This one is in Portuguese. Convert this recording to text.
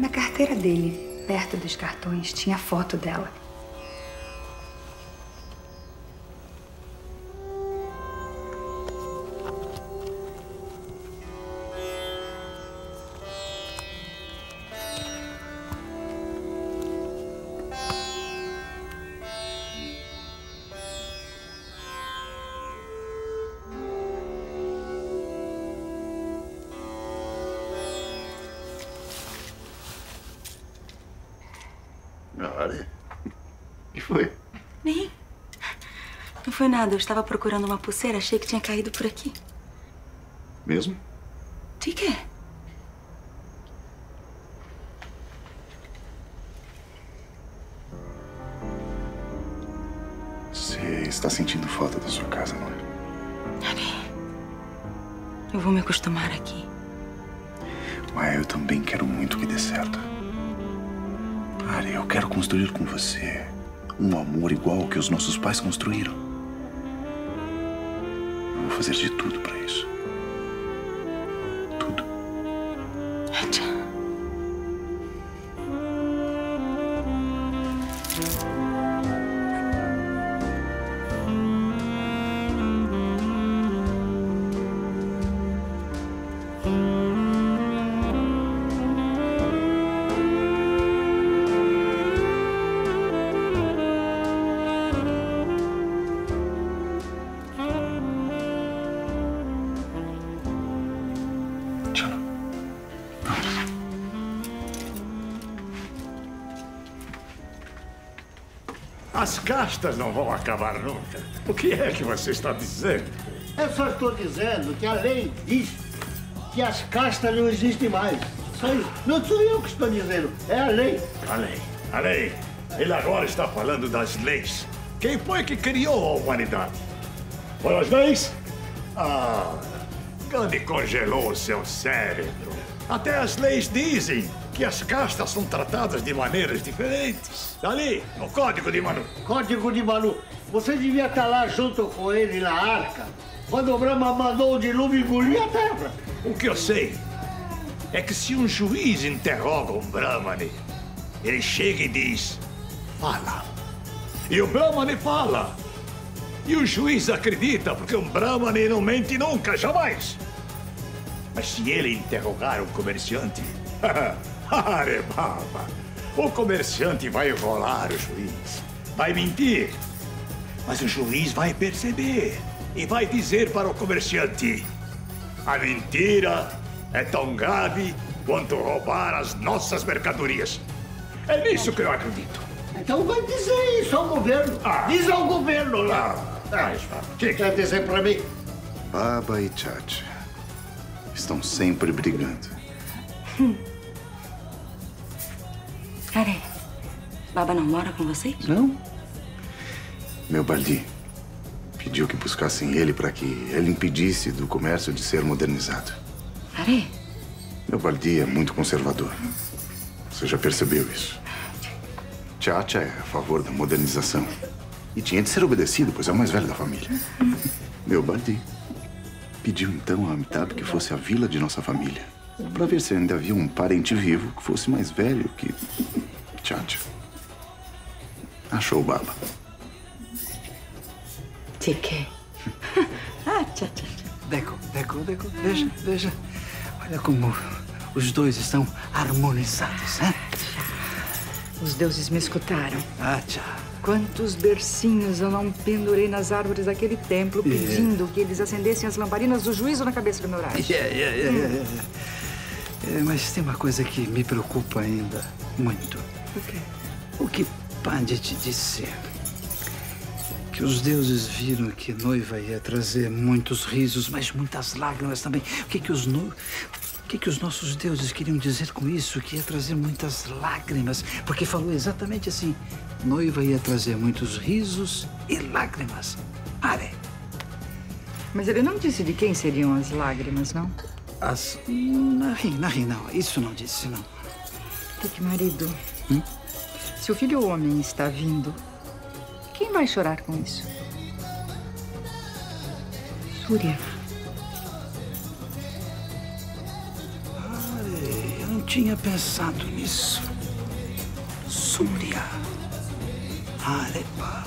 Na carteira dele, perto dos cartões, tinha foto dela. Olha. O que foi? Nem. Não foi nada. Eu estava procurando uma pulseira. Achei que tinha caído por aqui. Mesmo? De quê? Você está sentindo falta da sua casa, não é? Eu vou me acostumar aqui. Mas eu também quero muito que dê certo. Ari, eu quero construir com você um amor igual ao que os nossos pais construíram. Eu vou fazer de tudo para isso. As castas não vão acabar nunca. O que é que você está dizendo? Eu só estou dizendo que a lei diz que as castas não existem mais. Só isso. Não sou eu que estou dizendo, é a lei. A lei, a lei. Ele agora está falando das leis. Quem foi que criou a humanidade? Foram as leis? Ah, Gandhi congelou o seu cérebro. Até as leis dizem que as castas são tratadas de maneiras diferentes. Ali, no Código de Manu. Código de Manu. Você devia estar lá junto com ele na arca, quando o Brahma mandou o dilúvio engolir a terra. O que eu sei é que se um juiz interroga um Brahmane, ele chega e diz: fala. E o Brahmane fala. E o juiz acredita, porque um Brahmane não mente nunca, jamais. Mas se ele interrogar um comerciante, Arebaba, o comerciante vai enrolar o juiz, vai mentir. Mas o juiz vai perceber e vai dizer para o comerciante: a mentira é tão grave quanto roubar as nossas mercadorias. É nisso que eu acredito. Então vai dizer isso ao governo. Diz ao governo lá. Ah, o que quer dizer para mim? Baba e Chacha estão sempre brigando. Are, Baba não mora com vocês? Não. Meu Baldi pediu que buscassem ele para que ele impedisse do comércio de ser modernizado. Are, Meu Baldi é muito conservador. Você já percebeu isso? Chacha é a favor da modernização. E tinha de ser obedecido, pois é o mais velho da família. Meu Baldi pediu então a Amitabh que fosse a vila de nossa família. Para ver se ainda havia um parente vivo que fosse mais velho que Chacha. Achou o Baba. de quê? ah, tchá. Deco, Deco, Deco, veja, veja. Olha como os dois estão harmonizados, né? Os deuses me escutaram. Ah, tchá. Quantos bercinhos eu não pendurei nas árvores daquele templo Yeah. pedindo que eles acendessem as lamparinas do juízo na cabeça do meu Raj. Yeah, yeah, yeah, yeah, yeah. É, mas tem uma coisa que me preocupa ainda muito. O quê? O que Pandit disse? Que os deuses viram que noiva ia trazer muitos risos, mas muitas lágrimas também. O que que os no... O que, que os nossos deuses queriam dizer com isso? Que ia trazer muitas lágrimas. Porque falou exatamente assim: noiva ia trazer muitos risos e lágrimas. Are. Mas ele não disse de quem seriam as lágrimas, não? As. Narim, Narim, não. Isso não disse, não. Rick, marido, Hum? se o filho homem está vindo, quem vai chorar com isso? Súria. Are, eu não tinha pensado nisso. Surya. Arepa.